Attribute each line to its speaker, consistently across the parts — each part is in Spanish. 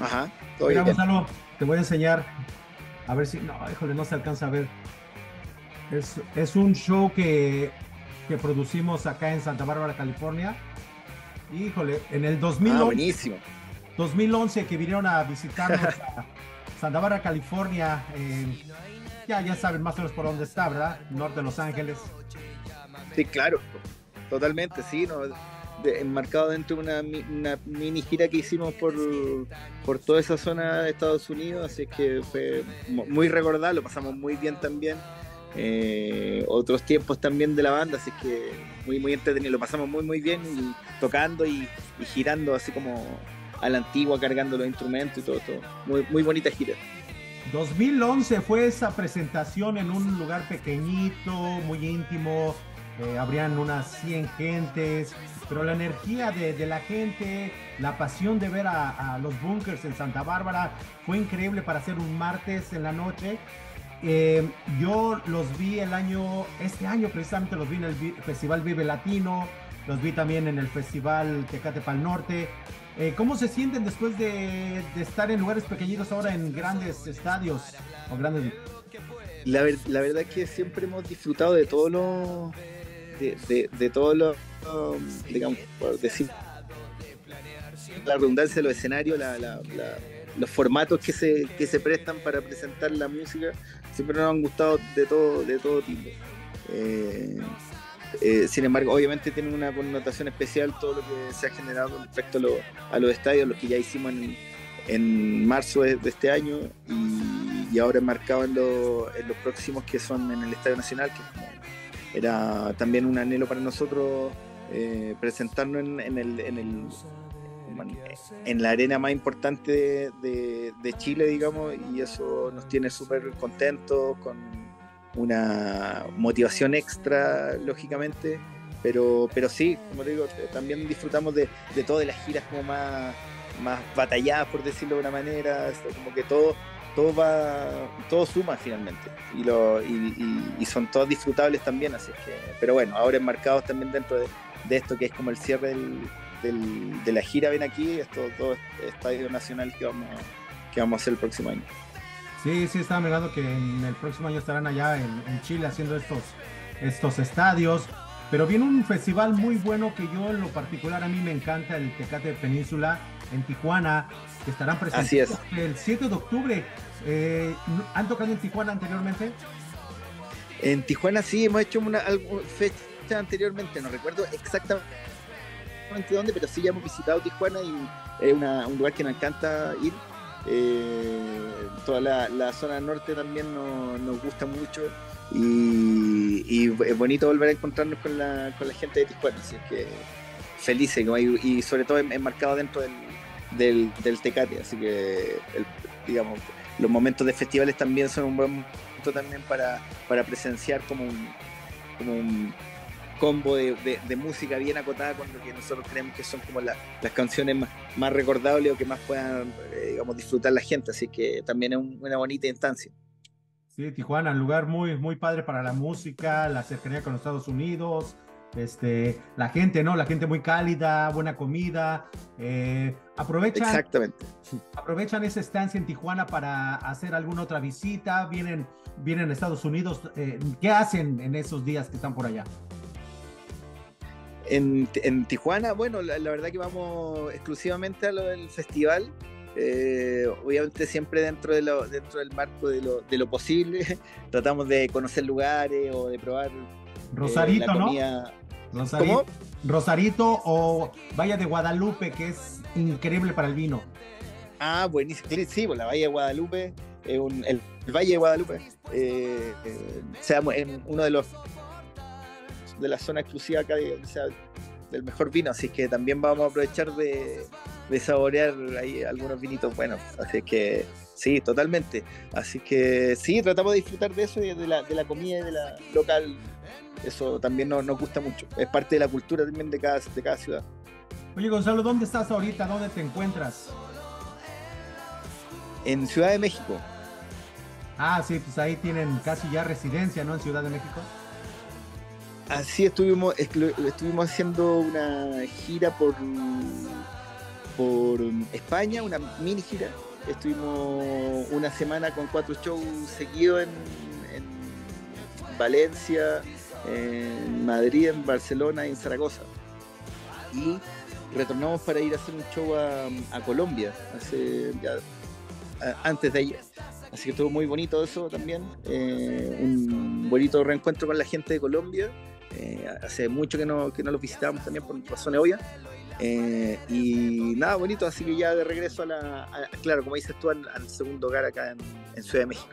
Speaker 1: Ajá.
Speaker 2: Mira, Gonzalo, te voy a enseñar. A ver si. No, híjole, no se alcanza a ver. Es, es un show que, que producimos acá en Santa Bárbara, California. Híjole, en el 2011.
Speaker 1: Ah, buenísimo.
Speaker 2: 2011 que vinieron a visitarnos a Santa Bárbara, California. eh, ya, ya saben más o menos por dónde está, ¿verdad? Norte de Los Ángeles.
Speaker 1: Sí, claro, totalmente, sí, ¿no? Enmarcado dentro de una, mi- una mini gira que hicimos por, por toda esa zona de Estados Unidos, así que fue mu- muy recordado, lo pasamos muy bien también. Eh, otros tiempos también de la banda, así que muy muy entretenido, lo pasamos muy muy bien tocando y, girando así como a la antigua, cargando los instrumentos y todo, todo. Muy, muy bonita gira.
Speaker 2: 2011 fue esa presentación en un lugar pequeñito, muy íntimo. Eh, habrían unas 100 gentes, pero la energía de, la gente, la pasión de ver a, los bunkers en Santa Bárbara fue increíble para hacer un martes en la noche. Eh, yo los vi el año, este año precisamente los vi en el Festival Vive Latino, los vi también en el Festival Tecate Pal Norte. Eh, ¿Cómo se sienten después de, estar en lugares pequeñitos ahora en grandes estadios o grandes?
Speaker 1: La, la verdad es que siempre hemos disfrutado de todos los. De, todos los. digamos, por decir. la redundancia de los escenarios, la- la- la- los formatos que se, que se prestan para presentar la música, siempre nos han gustado de todo, de todo tipo. Eh, eh, sin embargo, obviamente tiene una connotación especial todo lo que se ha generado con respecto a, lo- a los estadios, los que ya hicimos en, en marzo de, este año y, ahora enmarcado en, en los próximos que son en el Estadio Nacional, que como era también un anhelo para nosotros eh, presentarnos en, en el, en, el- en la arena más importante de, Chile, digamos, y eso nos tiene súper contentos, con una motivación extra, lógicamente. Pero, pero sí, como te digo, también disfrutamos de, de todas las giras como más, más batalladas, por decirlo de una manera, esto, como que todo, todo va, todo suma finalmente, y, lo, y, son todos disfrutables también, así que, pero bueno, ahora enmarcados también dentro de, de esto que es como el cierre del, del- de la gira ven aquí, esto todo estadio nacional que vamos, que vamos a hacer el próximo año.
Speaker 2: Sí, sí, estaba mirando que en el próximo año estarán allá en, en Chile haciendo estos, estos estadios. Pero viene un festival muy bueno que yo en lo particular a mí me encanta, el Tecate Península en Tijuana, que estarán
Speaker 1: Así es.
Speaker 2: presentes el 7 de octubre. Eh, ¿Han tocado en Tijuana anteriormente?
Speaker 1: En Tijuana sí hemos hecho una fecha anteriormente, no recuerdo exactamente dónde, pero sí ya hemos visitado Tijuana y es una- un lugar que nos encanta ir. Eh, toda la, la zona norte también nos, nos gusta mucho y, y es bonito volver a encontrarnos con la, con la gente de Tijuana, así que felices ¿no? y, y sobre todo en- enmarcado dentro del, del, del Tecate, así que digamos los momentos de festivales también son un buen momento también para, para presenciar como un, como un combo de, de- música bien acotada con lo que nosotros creemos que son como la- las canciones más, más recordables o que más puedan eh, digamos, disfrutar la gente, así que también es un- una bonita instancia.
Speaker 2: Sí, Tijuana, un lugar muy, muy padre para la música, la cercanía con los Estados Unidos, este, la gente, ¿no? La gente muy cálida, buena comida. eh, aprovechan,
Speaker 1: Exactamente.
Speaker 2: aprovechan esa estancia en Tijuana para hacer alguna otra visita, vienen, vienen a Estados Unidos. eh, ¿Qué hacen en esos días que están por allá?
Speaker 1: En, en Tijuana, bueno, la, la verdad que vamos exclusivamente a lo del festival. eh, obviamente siempre dentro de lo, dentro del marco de lo, de lo posible. Tratamos de conocer lugares o de probar eh,
Speaker 2: Rosarito, ¿no? Rosarito,
Speaker 1: ¿Cómo?
Speaker 2: Rosarito o Valle de Guadalupe, que es increíble para el vino.
Speaker 1: Ah, buenísimo. Sí, la Valle de Guadalupe, eh, un- el, el Valle de Guadalupe, eh, eh, sea en uno de los de la zona exclusiva acá de- o sea, del mejor vino, así que también vamos a aprovechar de, de saborear ahí algunos vinitos buenos. Así que sí, totalmente. Así que sí, tratamos de disfrutar de eso y de la, de la comida y de la local. Eso también nos, nos gusta mucho. Es parte de la cultura también de cada, de cada ciudad.
Speaker 2: Oye, Gonzalo, ¿dónde estás ahorita? ¿Dónde te encuentras?
Speaker 1: En Ciudad de México.
Speaker 2: Ah, sí, pues ahí tienen casi ya residencia, ¿no? En Ciudad de México.
Speaker 1: Así estuvimos, estuvimos haciendo una gira por, por España, una mini gira. Estuvimos una semana con cuatro shows seguidos en, Valencia, en Madrid, en Barcelona y en Zaragoza. Y retornamos para ir a hacer un show a, Colombia, hace antes de ayer. Así que estuvo muy bonito eso también. Eh, un bonito reencuentro con la gente de Colombia. Eh, hace mucho que no, que no los visitamos también por razones obvias. Eh, y nada, bonito, así que ya de regreso a la, claro, como dices tú, al, segundo hogar acá en, Ciudad de México.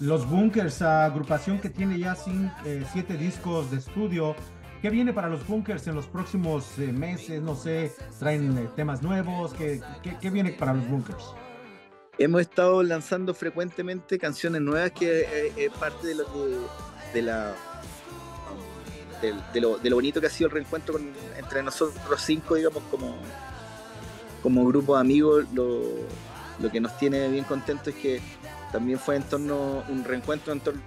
Speaker 2: Los Bunkers, agrupación que tiene ya siete discos de estudio, ¿Qué viene para los bunkers en los próximos meses? No sé, traen temas nuevos. ¿Qué, ¿Qué, viene para los bunkers?
Speaker 1: hemos estado lanzando frecuentemente canciones nuevas que eh, es parte de lo de la de, lo, bonito que ha sido el reencuentro entre nosotros cinco, digamos, como, como grupo de amigos, lo, que nos tiene bien contentos es que también fue en torno, un reencuentro en torno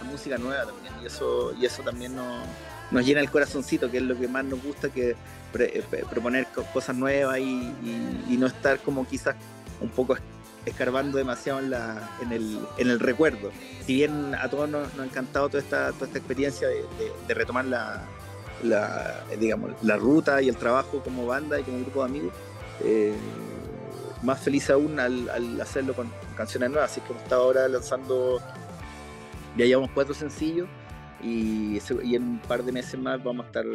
Speaker 1: a música nueva también, y eso, y eso también nos, llena el corazoncito, que es lo que más nos gusta, que eh, proponer cosas nuevas y, no estar como quizás un poco escarbando demasiado en, la, en, el, en el recuerdo. Si bien a todos nos, ha encantado toda esta, toda esta experiencia de, retomar la, la, digamos, la ruta y el trabajo como banda y como grupo de amigos, eh, más feliz aún al, hacerlo con canciones nuevas. Así que hemos estado ahora lanzando, ya llevamos cuatro sencillos y, y en un par de meses más vamos a estar,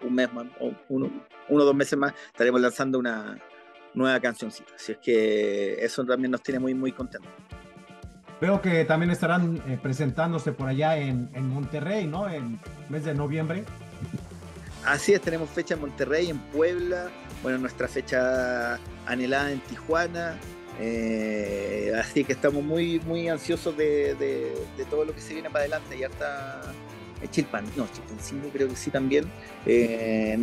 Speaker 1: un mes más, o uno, uno o dos meses más, estaremos lanzando una, nueva cancioncita. Así es que eso también nos tiene muy, muy contentos.
Speaker 2: Veo que también estarán eh, presentándose por allá en, Monterrey, ¿no? En mes de noviembre.
Speaker 1: Así es, tenemos fecha en Monterrey, en Puebla, bueno, nuestra fecha anhelada en Tijuana. Eh, así que estamos muy, muy ansiosos de, todo lo que se viene para adelante. Ya está Chilpan, no, Chilpan creo que sí también. Eh,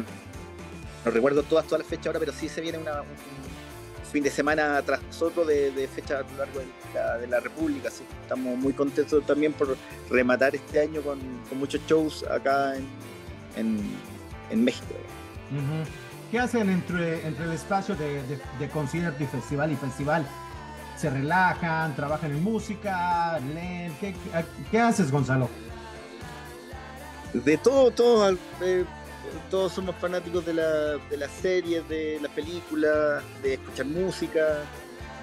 Speaker 1: no recuerdo todas, todas las fechas ahora, pero sí se viene una, un fin de semana tras otro de, de fechas a lo largo de la, República. Así estamos muy contentos también por rematar este año con, muchos shows acá en, México.
Speaker 2: ¿Qué hacen entre, entre el espacio de, concierto y festival y festival? ¿Se relajan, trabajan en música, leen? ¿Qué, haces, Gonzalo?
Speaker 1: De todo, todo. Eh, todos somos fanáticos de, la, de las series, de las películas, de escuchar música.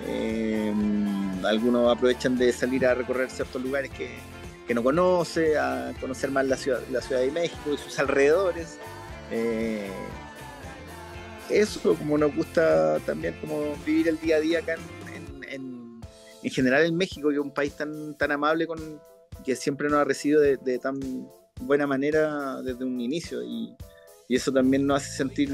Speaker 1: Eh, algunos aprovechan de salir a recorrer ciertos lugares que, no conoce, a conocer más la ciudad, la ciudad de México y sus alrededores. Eh, eso, como nos gusta también como vivir el día a día acá en, en, general en México, que es un país tan, tan amable con que siempre nos ha recibido de, de tan buena manera desde un inicio y, y eso también nos hace sentir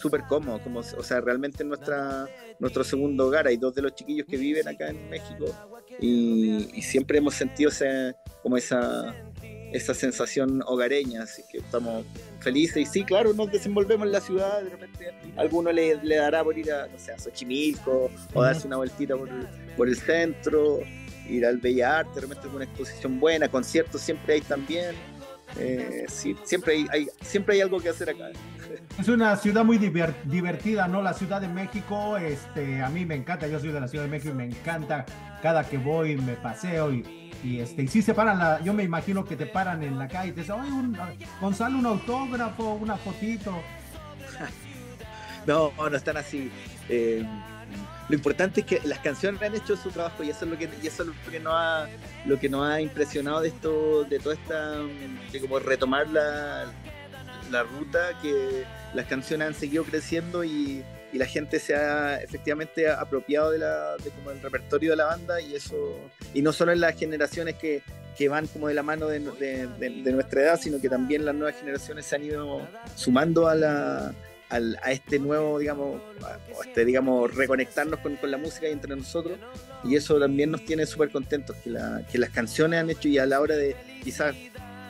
Speaker 1: súper cómodos, como, o sea, realmente nuestra, nuestro segundo hogar. Hay dos de los chiquillos que viven acá en México y, siempre hemos sentido ese, como esa, esa sensación hogareña, así que estamos felices. Y sí, claro, nos desenvolvemos en la ciudad, de repente alguno le, le dará por ir a, no sé, a Xochimilco o darse una vueltita por, por el centro, ir al Bella Arte, de repente alguna exposición buena, conciertos siempre hay también. Eh, sí, siempre hay, siempre hay algo que hacer acá.
Speaker 2: Es una ciudad muy divertida, ¿no? La Ciudad de México, este, a mí me encanta, yo soy de la Ciudad de México y me encanta cada que voy, me paseo y, y este, y si se paran, la, yo me imagino que te paran en la calle y te dicen, oye, un, Gonzalo, un autógrafo, una fotito.
Speaker 1: no, no están así. Eh, lo importante es que las canciones han hecho su trabajo y eso es lo que y eso es lo que nos ha lo que ha impresionado de esto de toda esta como retomar la, la ruta que las canciones han seguido creciendo y, y la gente se ha efectivamente apropiado de la de como el repertorio de la banda y eso y no solo en las generaciones que, que van como de la mano de, de nuestra edad sino que también las nuevas generaciones se han ido sumando a la a este nuevo, digamos, este, digamos, reconectarnos con, la música y entre nosotros. Y eso también nos tiene súper contentos, que, que las canciones han hecho y a la hora de, quizás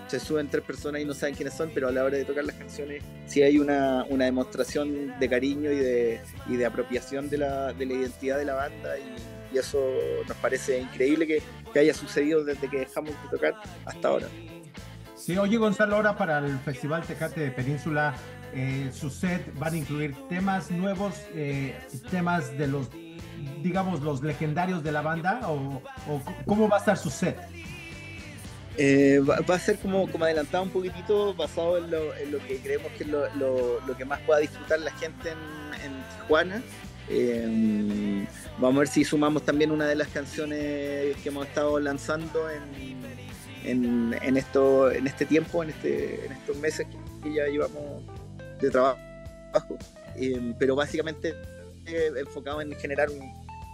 Speaker 1: se suben tres personas y no saben quiénes son, pero a la hora de tocar las canciones sí hay una, una demostración de cariño y de, y de apropiación de la, de la identidad de la banda y, y eso nos parece increíble que, que haya sucedido desde que dejamos de tocar hasta ahora.
Speaker 2: Sí, oye Gonzalo, ahora para el Festival Tecate de Península, eh, su set van a incluir temas nuevos, eh, temas de los, digamos, los legendarios de la banda, o, cómo va a estar su set?
Speaker 1: Eh, va, a ser como, adelantado un poquitito, basado en lo, que creemos que es lo, que más pueda disfrutar la gente en, Tijuana. vamos a ver si sumamos también una de las canciones que hemos estado lanzando en, en, esto, en este tiempo, en, este, en estos meses que ya llevamos de trabajo. Eh, pero básicamente eh, enfocado en generar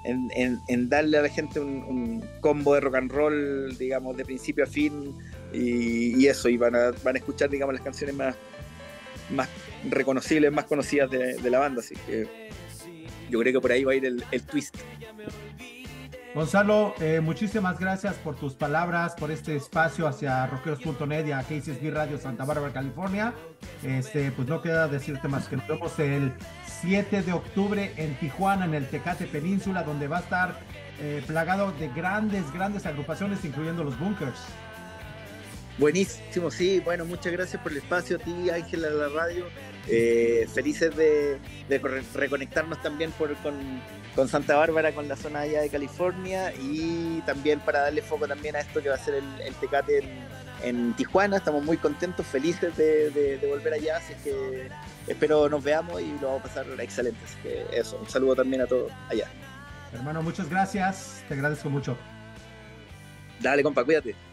Speaker 1: en, darle a la gente un, combo de rock and roll, digamos, de principio a fin y, eso, y van a, van a escuchar, digamos, las canciones más, reconocibles, más conocidas de, la banda, así que yo creo que por ahí va a ir el twist.
Speaker 2: Gonzalo, eh, muchísimas gracias por tus palabras, por este espacio hacia rockeros.net y a KCSB Radio Santa Bárbara, California. Este, pues no queda decirte más que nos vemos el 7 de octubre en Tijuana, en el Tecate Península, donde va a estar eh, plagado de grandes, grandes agrupaciones, incluyendo los Bunkers.
Speaker 1: Buenísimo, sí. Bueno, muchas gracias por el espacio a ti, Ángela, de la radio. Eh, felices de, reconectarnos también por, con, con Santa Bárbara, con la zona allá de California y también para darle foco también a esto que va a ser el, Tecate en, Tijuana. Estamos muy contentos, felices de, volver allá, así que espero nos veamos y lo vamos a pasar excelente. Así que eso, un saludo también a todos allá.
Speaker 2: Hermano, muchas gracias, te agradezco mucho.
Speaker 1: Dale, compa, cuídate.